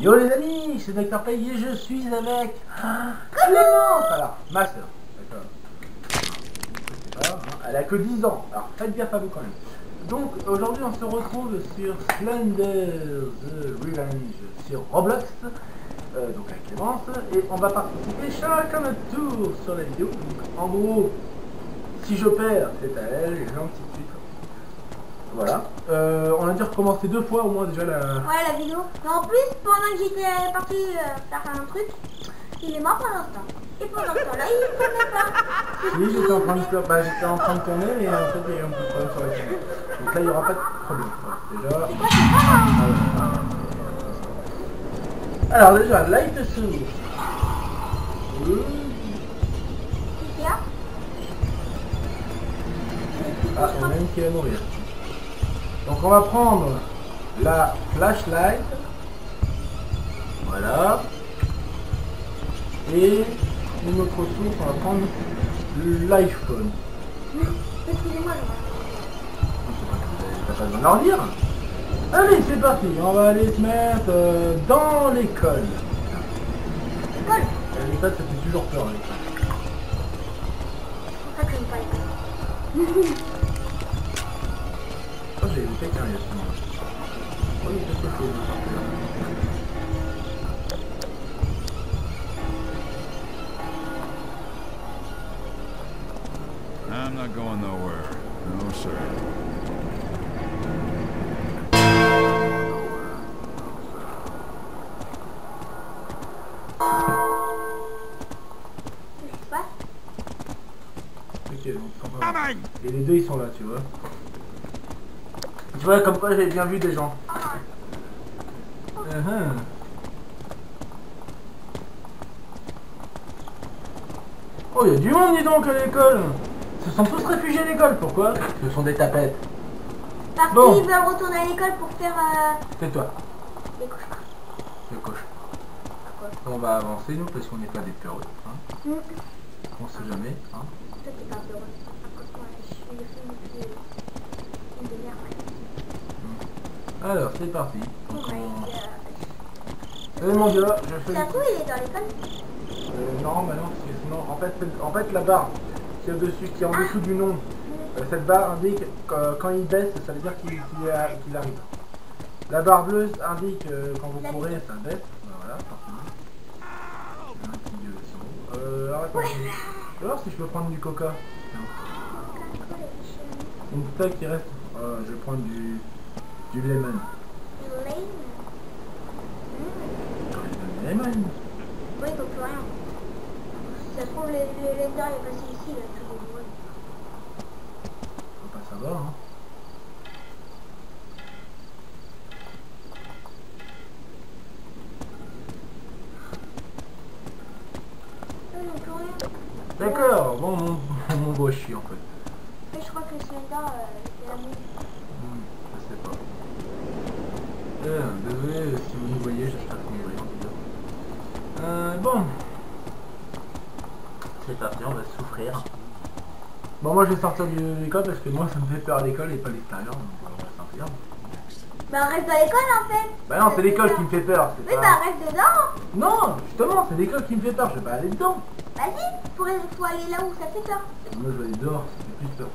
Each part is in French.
Yo les amis, c'est Dr Pay et je suis avec ah, Clémence Alors, ma soeur, d'accord. Hein, Elle a que 10 ans, alors faites gaffe à vous quand même. Donc aujourd'hui on se retrouve sur Slender the Revenge sur Roblox, euh, donc avec Clémence, et on va participer chacun notre tour sur la vidéo. Donc en gros, si je perds, c'est à elle, ainsi de suite. Voilà. Euh, on a dû recommencer deux fois au moins déjà la... Ouais, la vidéo. Mais en plus, pendant que j'étais parti euh, faire un truc, il est mort pendant ce temps. Et pendant ce temps-là, il ne pas. Oui, j'étais en train de bah, j'étais en train de tourner et en fait il y a eu un peu de problème sur la caméra. Donc là il n'y aura pas de problème. Déjà. Quoi, pas. Alors déjà, light source. Euh, Ah, en a une qui va mourir. Donc on va prendre la flashlight. Voilà. Et une autre source, on va prendre l'iPhone. Excusez-moi, T'as pas besoin de leur dire. Allez, c'est parti. On va aller se mettre euh, dans l'école. l'école? L'école, ça fait toujours peur. l'école. Oh, j'ai vu quelqu'un il y a ce moment. Oh, il y a quelque chose de particulier. I'm not going nowhere. No, sir. Ok, donc problème. Et les deux ils sont là, tu vois. Tu vois, comme quoi j'ai bien vu des gens. Uh-huh. Oh, il y a du monde, dis donc, à l'école Ce sont tous réfugiés à l'école, pourquoi? Ce sont des tapettes. Parce Bon. qu'ils veulent retourner à l'école pour faire euh, Tais-toi, des cauchemars. le coche. Quoi? On va avancer, nous, parce qu'on n'est pas des peureux. Hein. Mmh. On sait jamais. Hein. Toi, t'es pas moi, je suis le film une de merde. Alors, c'est parti. Eh mon gars, je fais... Il est dans l'école Euh, non, bah non, parce que sinon, en fait, en fait, la barre qui est au-dessus, qui est en dessous du nom, euh, cette barre indique que quand il baisse, ça veut dire qu'il arrive. La barre bleue indique euh, quand vous courez, ça baisse. Bah, voilà, son. Euh, alors attends, je vais voir si je peux prendre du coca. Une bouteille qui reste. Euh, je vais prendre du, du lemon. Lane Du lemon. Oui, donc plus rien. Ça se trouve, le, le lender est passé ici, là, tous les jours. Faut pas savoir, hein. Non, non, plus rien. D'accord, bon, mon, mon beau chien en fait. Mais je crois que le lender, euh, c'est la mouille. Hmm, je sais pas. Euh, désolé si vous nous voyez, j'espère que vous voyez en. Euh, bon. C'est parti, on va souffrir. Bon, moi je vais sortir de l'école parce que moi ça me fait peur à l'école et pas l'extérieur, donc euh, on va sortir. Bah, reste à l'école, en fait. Bah non, c'est l'école qui me fait peur, Oui, pas... bah, reste dedans. Non, justement, c'est l'école qui me fait peur, je vais pas aller dedans. Vas-y, pour faut aller là où ça fait peur. Moi je vais aller dehors, ça fait plus peur.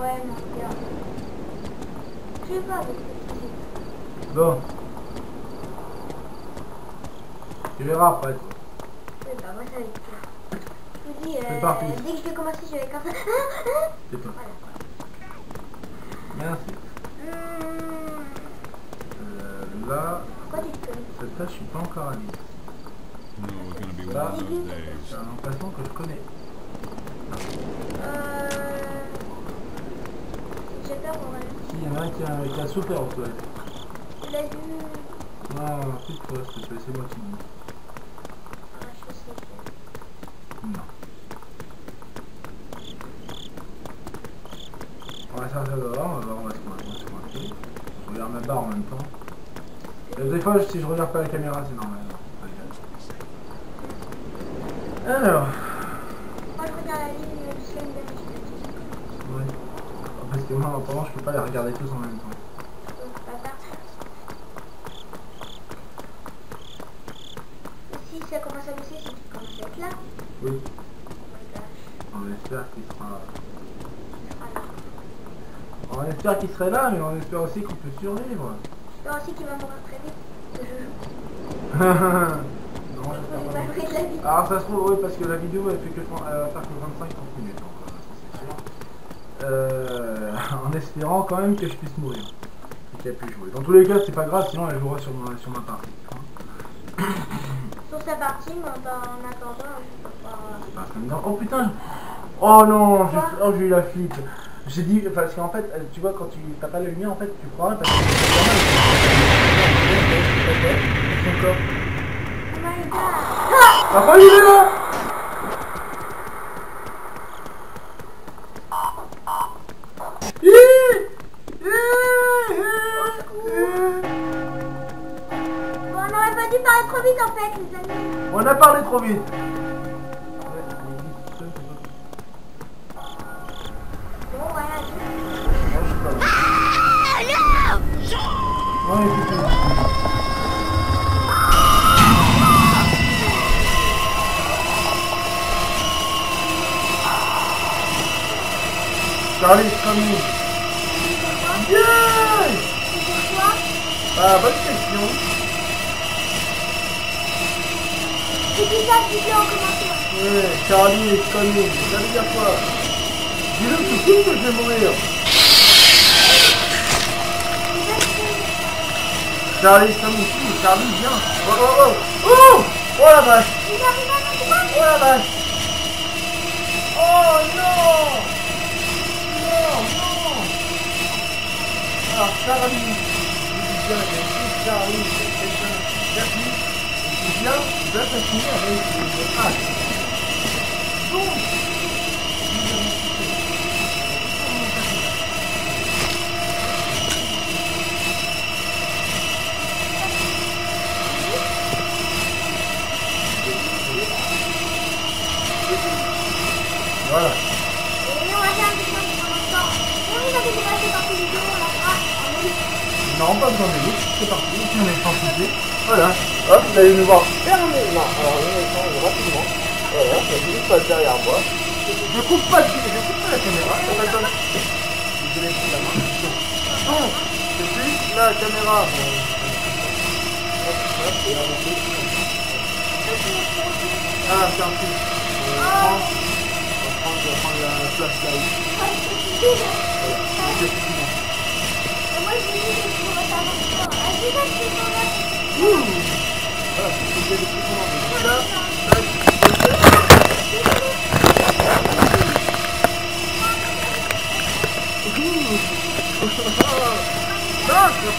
Ouais, bien. Je sais pas, Bon. Tu verras après. Oui, bah, moi, ça va être peur. Je vous dis, C'est euh, parti. dès que je vais commencer, je vais comme ça. Ah, C'est toi. Voilà. Merci. Hum, Euh, là, Pourquoi tu te connais? cette tâche, je suis pas encore allé. Là, days. j'ai l'impression que je connais. Euh... J'ai peur, on va Si, il y en a un qui a, a souffert aux toilettes. Il a dû... Non, plus de toi, s'il te plaît, c'est moi qui dis. arracher ses cheveux. Non. On va sortir dehors, on va voir, on va se on va se coincer. Je regarde ma barre en même temps. Et des fois, si je regarde pas la caméra, c'est normal. Alors, ouais. Parce que moi, en attendant, je peux pas les regarder tous en même temps. Si ça commence à baisser, c'est qu'il commence à être là. Oui, Oh on espère qu'il sera... On espère qu'il serait là, mais on espère aussi qu'il peut survivre. J'espère aussi qu'il va mourir très vite. Je pas. Alors ça se trouve, oui, parce que la vidéo elle fait que 30 elle va faire que 25 30 minutes, euh. Euh, en espérant quand même que je puisse mourir. Et qu'elle puisse jouer. Dans tous les cas, c'est pas grave, sinon elle jouera sur ma, sur ma partie. Sur sa partie, mais bah, en attendant, Oh putain Oh non j'ai oh, j'ai eu la flippe J'ai dit, parce qu'en fait, euh, tu vois, quand tu t'as pas la lumière, en fait, tu crois parce que Oh. Ah, pas il est là. On a parlé trop vite. Charlie, come in. Yeah C'est quoi Ah, bonne question. C'est ça qui dit en commentaire Ouais, Charlie, come in. Ça veut dire quoi? Dis-le tout de suite que je vais mourir. Charlie, come ici. Charlie, viens. Oh, oh, oh. Oh Oh la vache Il arrive à notre droite Oh la vache Oh Non, Il y a écrit Charlie, c'est quelqu'un qui et qui vient avec hache. Donc, voilà. Et on va faire un petit peu pour l'instant. On vous avez déjà fait dans ces vidéos, on la fera en mode Non, pas besoin de vous, c'est parti, on est souci. Voilà, hop, vous allez nous voir fermer. Non, alors on est change rapidement. Voilà, il y a Philippe passe derrière moi. Je coupe pas, le- je coupe pas la caméra, ça va comme... Je vais la main. Donc, je suis la caméra. Ah, c'est un truc. On va prendre, on va prendre, on va prendre la place là où. Voilà, c'est effectivement. Et moi, je dis que je pourrais faire mon sport. Ah, c'est ça, c'est mon rêve. Ouh Voilà, c'est ce que j'ai des petits commandes. Là, tac, Ouh. Non, je peux pas le faire C'est la scène, je pense que je vais voir la caméra du jeu, je pense que ça va être C'est rigolo pour la caméra. Je pense qu'il y a pas de- de- Non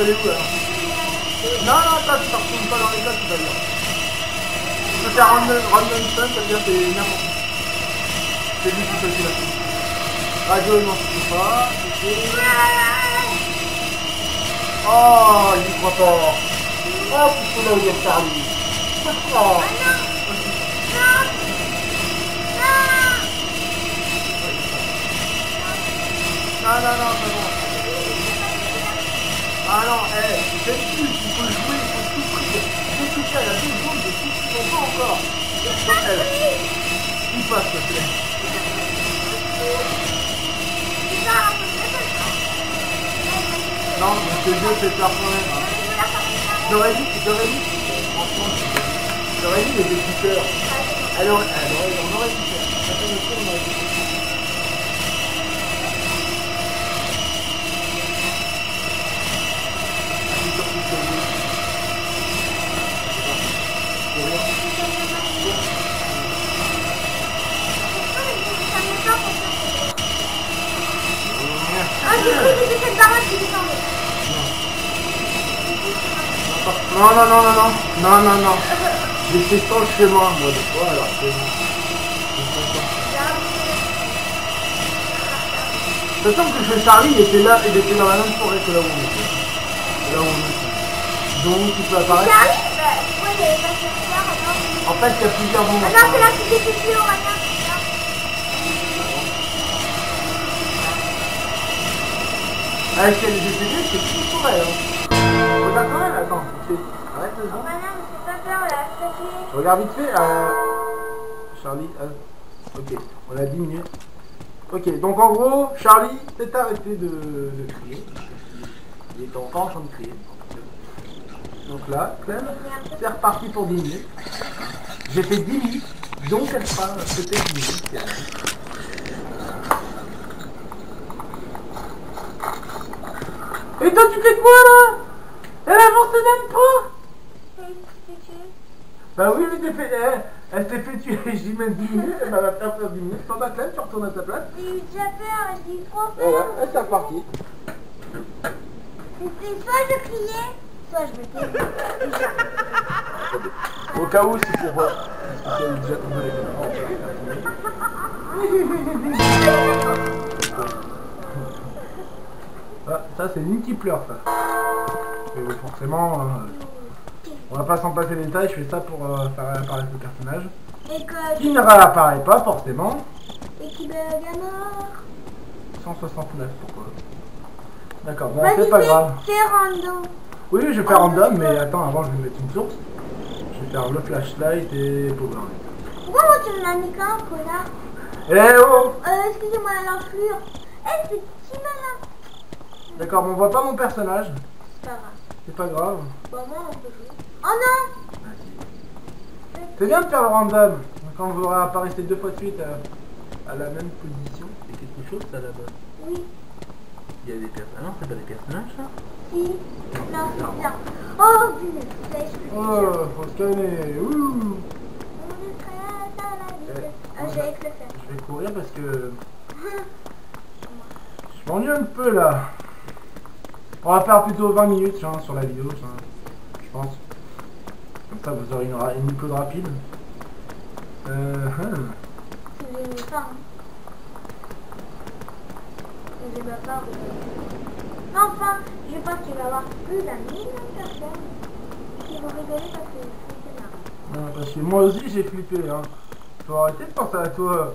là Non, ça, tu ne pas dans les places, tu. Tu peux faire random, stun, ça veut dire que c'est n'importe. C'est lui qui l'a fait. Radio, non, je sais pas. Oh, il y croit pas. Oh, putain, là où il y a Charlie. Oh. Non, non, non, c'est bon. Ah non, eh, c'est plus, il faut jouer, il faut tout prix. J'ai tout fait, il y a deux secondes, j'ai tout qu'on peut encore. Elle, il passe, s'il te plaît. Non, jeu, c'est quand même. J'aurais dit, j'aurais dit, franchement, j'aurais dit les écouteurs. Alors, alors, on aurait tour, on aurait faire. Ah, c'est surtout sur le- C'est rien. Ah, du coup, c'était cette barotte qui descendait. Non, non, non, non, non, non, non, non. J'ai fait ça chez moi, moi, des fois, alors c'est... De toute façon que chez Charlie, il était là, il était dans la même forêt que là où on était. Là où on était. Donc tu peux apparaître. Charlie Bah, pas. En fait, il y a plusieurs moments. Non, c'est là qui s'est fait tuer, on va dire. Ah, qu'elle est décédée C'est tout pour elle. Hein. Regarde quand même, attends. c'est- Arrête deux Oh, secondes. mais c'est pas peur là. Regarde vite fait. Euh... Charlie, euh, ok, on a 10 minutes. Ok, donc en gros, Charlie s'est arrêté de, de crier. Il est encore en train de crier. Donc là, Clem, c'est reparti pour 10 minutes. J'ai fait 10 minutes, donc elle fera peut-être 10 minutes. si elle a- Et toi, tu fais quoi là? Elle avance même pas? Bah oui, mais t'es fait, elle, elle s'est fait tuer, j'ai même 10 minutes, elle va faire faire 10 minutes. T'en vas Clem, tu retournes à ta place. J'ai eu déjà peur, j'ai eu trop peur. Voilà, elle c'est reparti. C'était soit je criais, soit je me taisais. Au cas où, c'est pour voir. Parce déjà Ah, ça c'est une qui pleure ça. Et forcément, euh, on va pas s'en passer les détails, je fais ça pour euh, faire apparaître le personnage. Et que Qui ne réapparaît pas forcément. et qui bug à mort. 169, pourquoi D'accord, bon, c'est pas grave. fais random. Oui, je vais faire random, mais attends, avant je vais mettre une source. Je vais faire le flashlight et power. Pourquoi moi tu me l'as mis quand, connard? Eh oh Euh, excusez-moi l'enflure. Eh, c'est si malin. D'accord, mais on voit pas mon personnage. C'est pas grave. C'est pas grave. Bon, moi, on peut jouer. Oh non C'est bien de faire le random. Quand vous réapparaissez deux fois de suite à, à la même position, c'est quelque chose ça là-bas. Oui. Il y a des personnages. Ah non, c'est pas des personnages ça Si. Non, c'est bien. Oh, peux Oh, faut se calmer. Ouh. On. Ah. Je vais courir parce que je m'ennuie un peu là. On va faire plutôt 20 minutes hein, sur la vidéo, ça, je pense. Comme ça vous aurez une, une upload rapide. Euh, hum. Hein. Enfin, je pense qu'il va y avoir plus d'un million de personnes qui vont rigoler parce que c'est marrant. Non, parce que moi aussi j'ai flippé. Hein. Faut arrêter de penser à toi.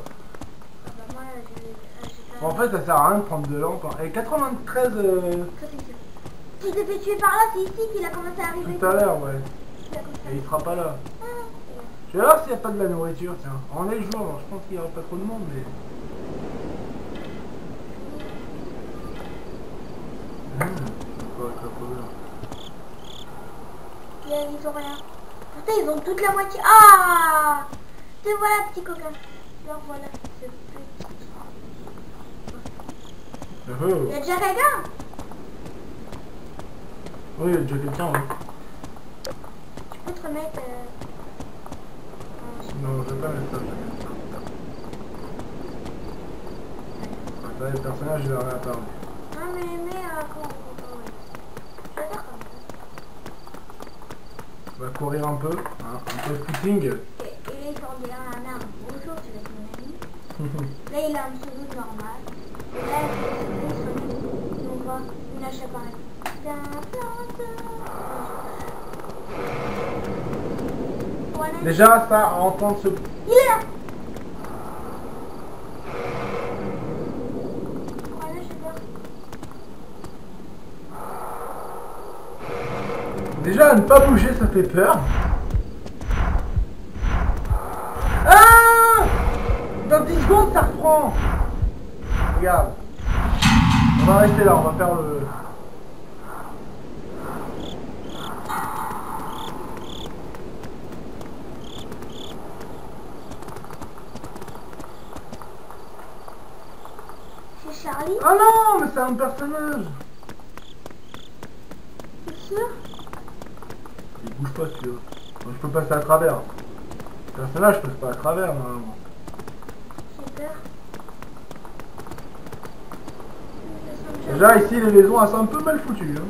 Ah bah moi, j'ai j'ai pas... Bon, en fait, ça sert à rien de prendre de lampes. hein. Et 93 euh. Tu t'es fait tuer par là, c'est ici qu'il a commencé à arriver. tout à l'heure, ouais. Il Et il sera pas là. Ah, Je vais voir s'il n'y a pas de la nourriture, tiens. On est le jour, alors je pense qu'il n'y aura pas trop de monde, mais... C'est- Ils ont rien. Putain, ils ont toute la moitié. Ah Te voilà, petit coquin. Alors voilà, ce petit. Oh. Il y a déjà quelqu'un Oui, il y a déjà quelqu'un, oui. Tu peux te remettre... Euh... Non, je vais pas mettre ça, je vais mettre ça. Ah, ça, le personnage, il va réapparaître. Non mais, on peut... ouais. Je vais faire comme On va courir un peu, hein, un peu de footing. ça. Et, et là, il bien un arbre. Bonjour, tu vas être mon ami. Là, il a un pseudo normal. Et là, il est sur lui. Et on voit une hache apparaître. Dun, dun, dun. Voilà. Déjà, ça, entendre ce... Il est là. Déjà, ne pas bouger, ça fait peur. Ah Dans 10 secondes, ça reprend. Regarde. On va rester là, on va faire le... C'est Charlie? Ah non, mais c'est un personnage. C'est sûr? Il bouge pas, celui-là. Moi, je peux passer à travers. Personnage, je passe pas à travers, normalement. J'ai peur. Déjà, ici, les maisons, elles sont un peu mal foutues. Hein.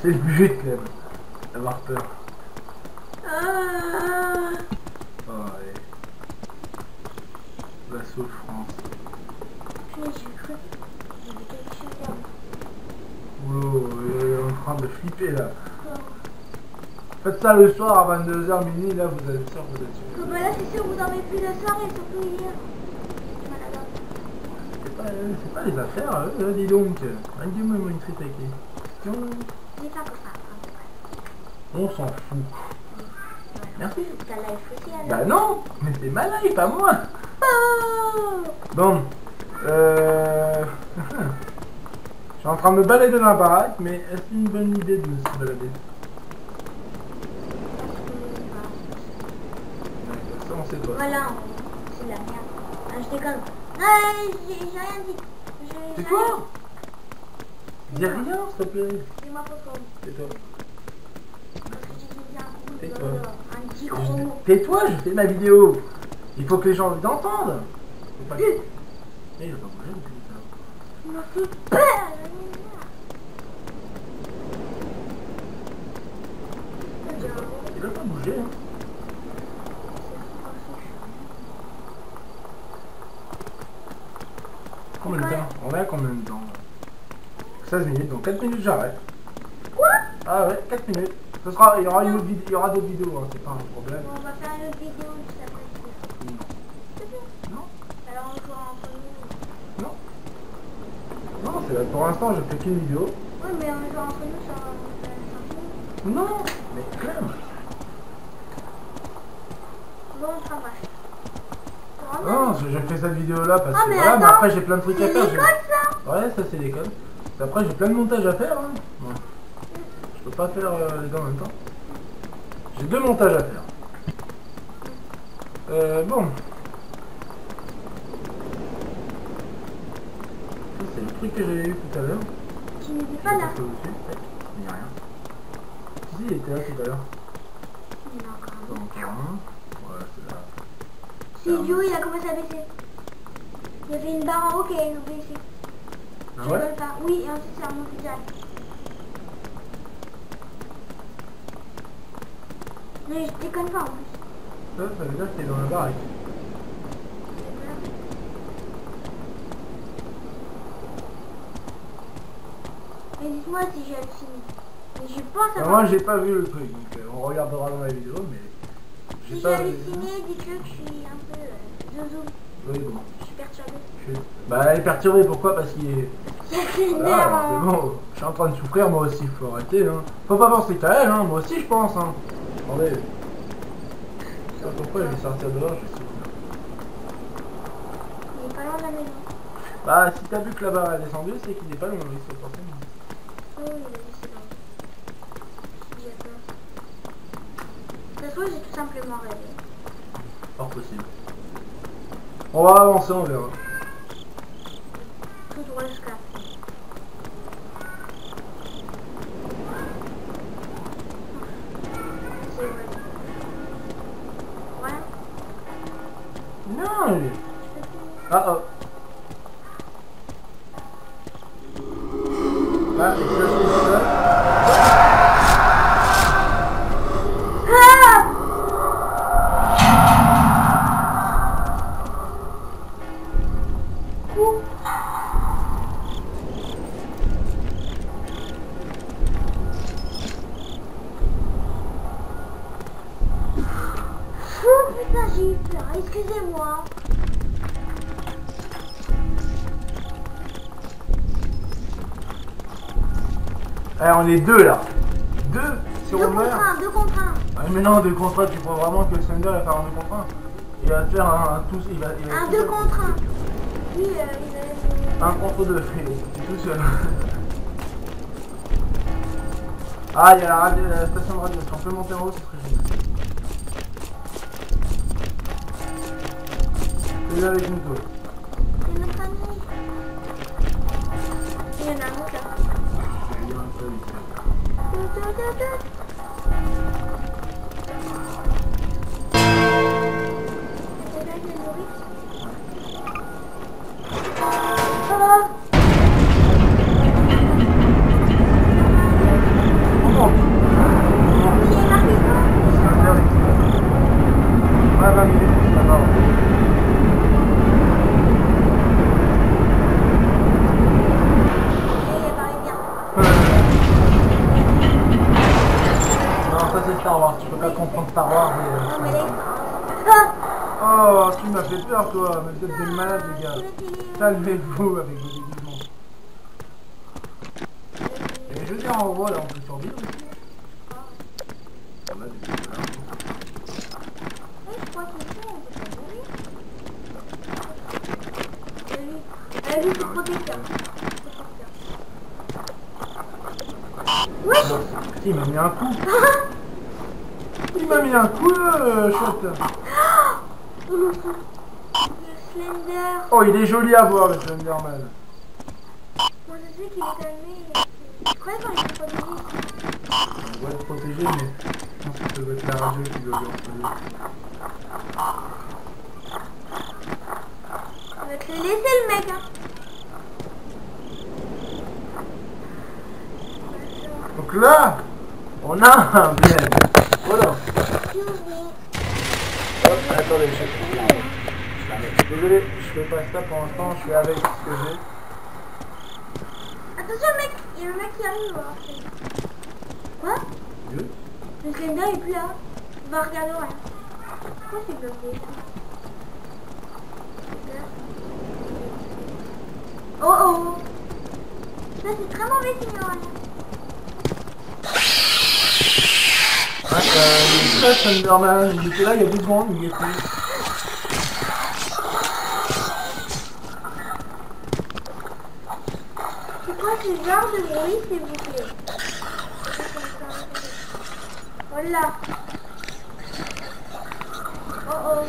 C'est le but, Clem. D'avoir peur. Ah, Oh, ouais. La souffrance. y avait quelque chose là. de flipper là. Faites ça le soir à 22h minuit, là vous allez sûr vous êtes sûr. Bah là, c'est sûr, vous dormez plus le soir et surtout hier. C'est pas, c'est pas les affaires, euh, euh, dis donc. Dis-moi moi une ça. hein, On s'en fout. Merci. Bah non, mais c'est ma life, pas moi. Bon, euh... Je suis en train de me balader dans la baraque, mais est-ce une bonne idée de se balader? Voilà, c'est la merde. Ah, je déconne. C'est j'ai quoi rien- Dis rien, s'il te plaît. C'est. C'est toi. Tais-toi. je fais ma vidéo. Il faut que les gens t'entendent. Faut pas... Il. Il va pas bouger, hein. Combien de à combien de temps 16 minutes, donc 4 minutes j'arrête. Quoi? Ah ouais, 4 minutes. Ce sera, il y aura une autre il y aura d'autres vidéos, hein, c'est pas un problème. On va faire une autre vidéo juste après. Bien. Non, Alors on joue entre nous. non. Non, c'est pour l'instant je fais qu'une vidéo. Oui, mais on joue entre nous sur Non, mais quand même. Bon, on travaille. Non, je, je fais cette vidéo là parce Ah, que mais voilà, mais attends. après j'ai plein de trucs à faire. j'ai- Ouais, ça c'est l'école. Après j'ai plein de montages à faire. Hein. Je peux pas faire euh, les deux en même temps. J'ai deux montages à faire. Euh, bon. Ça, C'est le truc que j'avais eu tout à l'heure. Tu n'étais pas là. Il n'y a rien. Si, il était là tout à l'heure. Il Encore un. Voilà, c'est là. Si, Joe, il a commencé à baisser. Il y avait une barre en haut qui a baissé. Ah ouais? Pas. Oui, et ensuite c'est remonté direct. Mais je déconne pas en plus. Ça, ça veut dire que t'es dans la baraque. Mais dites-moi si j'ai halluciné. Mais je pense Alors, avoir... moi j'ai pas vu le truc, donc euh, on regardera dans la vidéo, mais Si j'ai halluciné, dites-le que je suis un peu Oui, bon. Je suis. Je suis- Bah elle est perturbée, pourquoi? Parce qu'il est... Voilà, c'est en... bon, je suis en train de souffrir moi aussi, faut arrêter, hein. Faut pas penser qu'à elle, hein, moi aussi je pense, hein. Attendez. Pourquoi je vais sortir dehors, je vais souffrir. Il est pas loin de la maison. Bah si t'as vu que la barre est descendue, c'est qu'il est pas loin, oui, c'est forcément. Oh, il laissé là. J'ai peur. Ça se trouve, j'ai tout simplement rêvé. Hors possible. On va avancer, on verra. Tout droit jusqu'à. Voilà. Non. Ah oh. On est deux là. Deux sur Deux Homer. contre un, deux contre un. Mais non, deux contre un, tu crois vraiment que Slender va faire un deux contre un? Il va faire un, tous, il va... il va- Un deux contre un. Lui, euh, il. Un contre deux, il est tout seul. Ah, il y a la, radio, la station de radio, si on peut monter en haut, c'est très génial. C'est là avec nous tous. C'est notre ami. Il y en a un autre là. Ah, Tu peux pas comprendre par Wars. Mais... Euh, oh, tu m'as fait peur, toi. Mais vous êtes des malades, les gars. Salvez-vous avec vos déguisements. Je veux dire, en là, on peut survivre aussi. Ah, bah, hein. Il m'a mis un coup. Il m'a mis un coup. Oh le Le Slender Oh, il est joli à voir, le Slenderman. Moi je sais qu'il est calmé. Je croyais qu'on était protégé. On doit être protégé, mais je pense que ça doit être la radio qui doit lui en On va te le laisser le mec hein. Donc là, on a un bled. Voilà. Hop, attendez, je... Désolé, je fais pas ça pour l'instant, je fais avec ce que j'ai. Attention mec, il y a un mec qui arrive. Quoi Deux. Le Slender est plus là. Il va regarder rien. Pourquoi c'est bloqué ça Oh oh Ça c'est très mauvais signe Aurélien. Ouais, euh, est là, Thunderman. Il était là il y a deux secondes, il est plus. C'est quoi ce genre de bruit s'il vous plaît Voilà. Oh oh.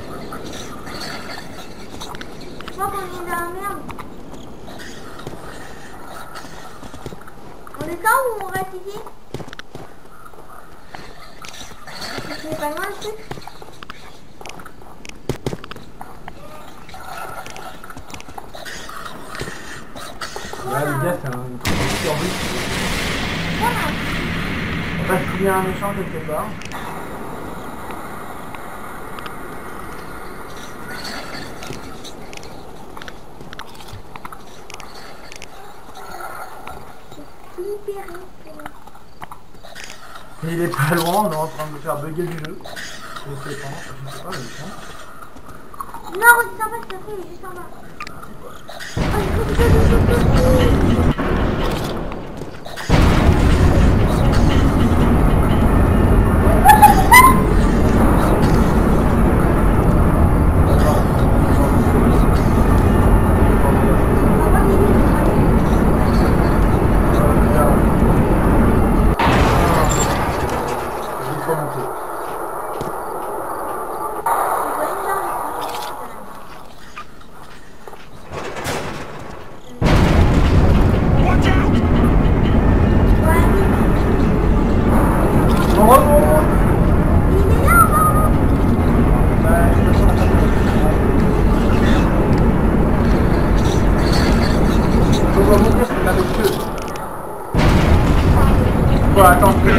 Je crois qu'on est dans la merde. On descend ou on reste ici? C'est pas loin le truc Là, les gars, c'est un. Voilà. On va trouver un méchant quelque part. Libéré. Et il est pas loin, on est en train de me faire bugger du jeu. Je sais pas, je sais pas. Non, redescends pas, s'il te plaît, il est juste en bas. Oh, il faut que je descende. Je vais pas monter. Watch out! On remonte Bah, de toute façon, on a pas de- On va mourir, c'est avec eux. Bon, attends, je.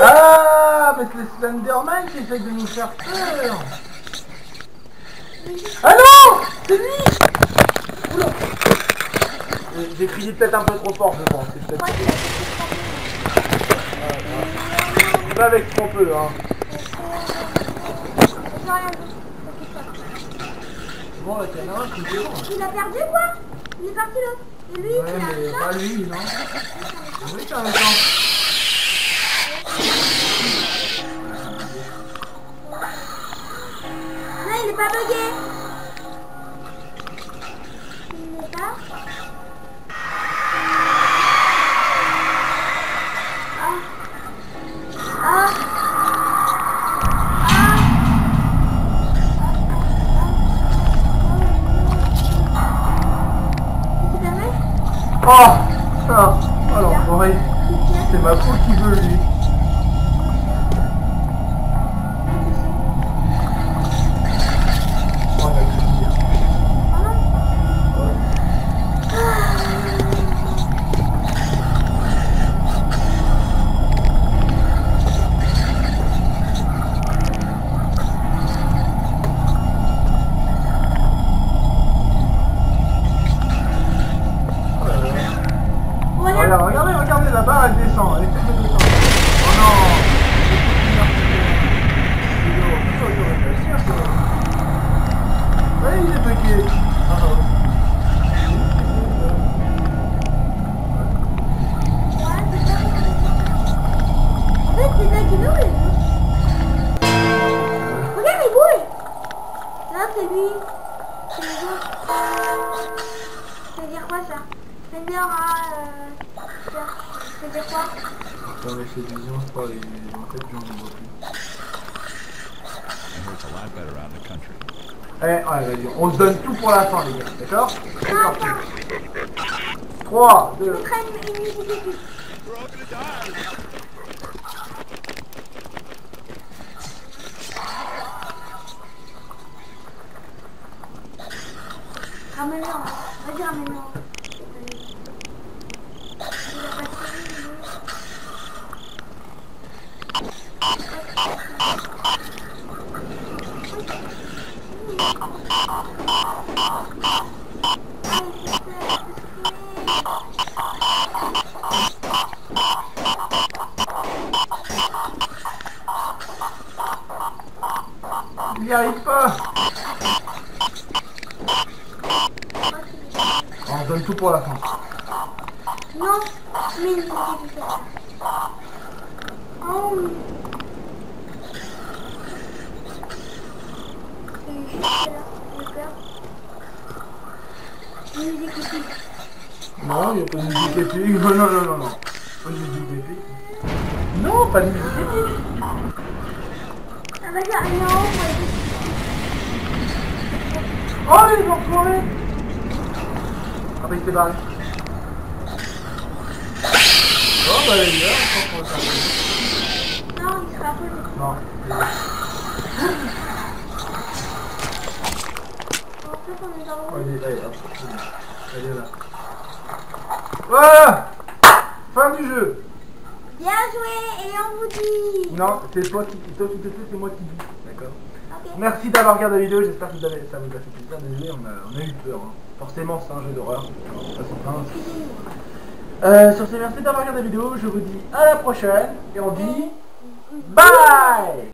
Ah mais c'est le Slenderman qui essaye de nous faire peur. Ah non C'est lui Oula Euh, J'ai crié peut-être un peu trop fort, je pense. C'est peut-être pas avec trop peu, hein. Bon, la caméra, c'est une seconde. Il a perdu quoi Il est parti l'autre. Et lui, Ouais, il a mais un pas lui, non Oui, t'as raison. Là, il est pas bugué. Oh regarde, regardez, regardez là-bas, elle descend, elle essaie de descendre. Oh non il est bugué. On se donne tout pour la fin, les gars, d'accord C'est parti. attends, 3, je 2, mettrai une, une musique épique. Ramène-le, hein. vas-y ramène-le. Non, il n'y a pas de musique épique. Non, non, non, non, non. Pas de musique épique. Non, pas de musique épique. Ah bah ça, ouais. Oh, ils ont retrouvé Ah bah il s'est barré. Oh bah il est là, on s'en fout, Non, il sera côté. Non. Fait, on est dans le Allez, allez, hop. Allez là. Voilà Fin du jeu Bien joué, et on vous dit. Non, c'est toi qui, toi qui te fais, c'est moi qui dis. D'accord. Merci d'avoir regardé la vidéo, j'espère que vous avez, ça vous a fait plaisir. Désolé, on a, on a eu peur. hein. Forcément, c'est un jeu d'horreur. Euh, sur ce, merci d'avoir regardé la vidéo. Je vous dis à la prochaine. Et on dit bye